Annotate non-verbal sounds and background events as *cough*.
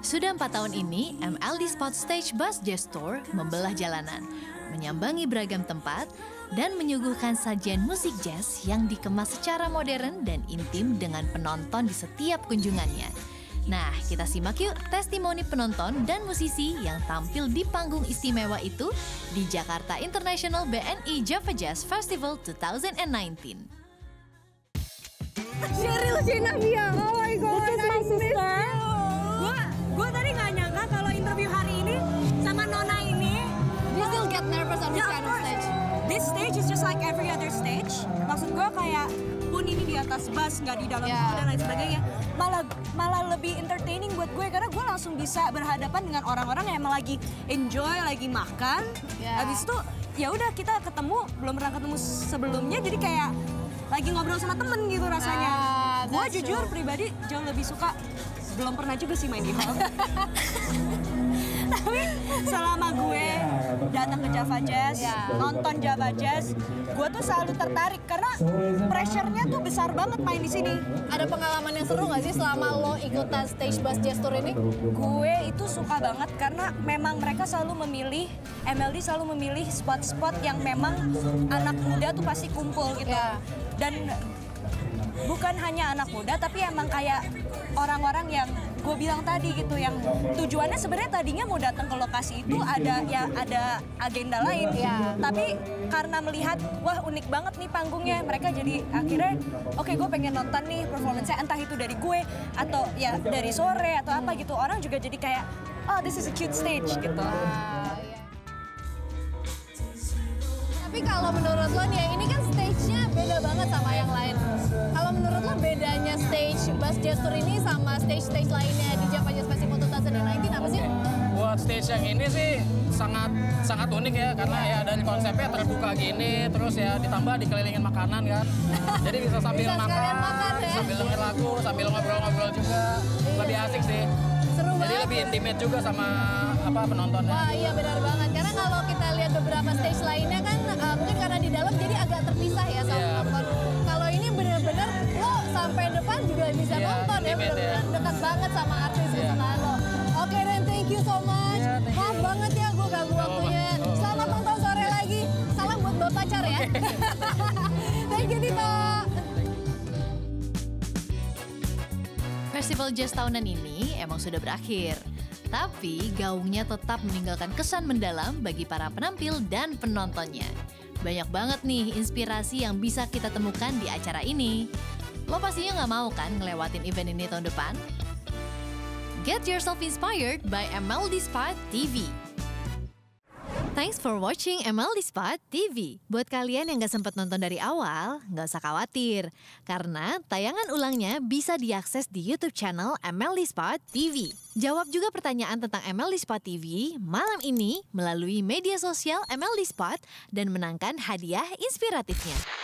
Sudah empat tahun ini, MLD Spot Stage Bus Jazz Tour membelah jalanan, menyambangi beragam tempat, dan menyuguhkan sajian musik jazz yang dikemas secara modern dan intim dengan penonton di setiap kunjungannya. Nah, kita simak yuk testimoni penonton dan musisi yang tampil di panggung istimewa itu di Jakarta International BNI Java Jazz Festival 2019. Cheryl Zenavia, oh my god, gue kayak pun ini di atas bus nggak di dalam Yeah. dan lain sebagainya malah malah lebih entertaining buat gue karena gue langsung bisa berhadapan dengan orang-orang yang emang lagi enjoy lagi makan Yeah. habis itu ya udah kita ketemu belum pernah ketemu sebelumnya jadi kayak lagi ngobrol sama temen gitu rasanya Ah, gue jujur true. pribadi jauh lebih suka belum pernah juga sih main di hall *laughs* tapi selama gue datang ke Java Jazz Ya. nonton Java Jazz gue tuh selalu tertarik karena pressure-nya tuh besar banget main di sini Ada pengalaman yang seru nggak sih selama lo ikutan stage bus jazz tour ini? gue itu suka banget karena memang mereka selalu memilih MLD selalu memilih spot-spot yang memang anak muda tuh pasti kumpul gitu Ya. dan bukan hanya anak muda tapi emang kayak orang-orang yang gue bilang tadi gitu yang tujuannya sebenarnya tadinya mau datang ke lokasi itu ada ya ada agenda lain Ya. tapi karena melihat wah unik banget nih panggungnya mereka jadi akhirnya oke gue pengen nonton nih performance entah itu dari gue atau ya dari sore atau apa gitu orang juga jadi kayak oh this is a cute stage gitu Ah, iya. Tapi kalau menurut lo nih, ya, ini kan beda banget sama yang lain. Kalau menurut lo bedanya stage bus jazz tour ini sama stage-stage lainnya di Java Jazz Festival 2019 apa sih? buat stage yang ini sih sangat sangat unik ya karena ya dari konsepnya terbuka gini terus ya ditambah dikelilingin makanan kan jadi bisa sambil Bisa makan, makan ya. sambil denger lagu sambil ngobrol-ngobrol juga lebih asik sih jadi lebih intimate juga sama apa penontonnya Wah iya benar banget karena kalau kita lihat beberapa stage lainnya kan uh, mungkin karena di dalam jadi agak terpisah ya sama Iya, penonton. Kalau ini benar-benar lo sampai depan juga bisa Iya, nonton ya intimate benar-benar ya. dekat banget sama artis Iya. kesukaan lo. Oke Ren, thank you so much. Iya, thank Maaf banget ya gue ganggu waktunya. Oh. Selamat nonton sore lagi. Salam buat bapak pacar ya. *laughs* Festival Jazz tahunan ini emang sudah berakhir. Tapi gaungnya tetap meninggalkan kesan mendalam bagi para penampil dan penontonnya. Banyak banget nih inspirasi yang bisa kita temukan di acara ini. Lo pastinya nggak mau kan ngelewatin event ini tahun depan? Get yourself inspired by MLD Spot TV. Thanks for watching MLD Spot TV. Buat kalian yang gak sempat nonton dari awal, nggak usah khawatir. Karena tayangan ulangnya bisa diakses di YouTube channel MLD Spot TV. Jawab juga pertanyaan tentang MLD Spot TV malam ini melalui media sosial MLD Spot dan menangkan hadiah inspiratifnya.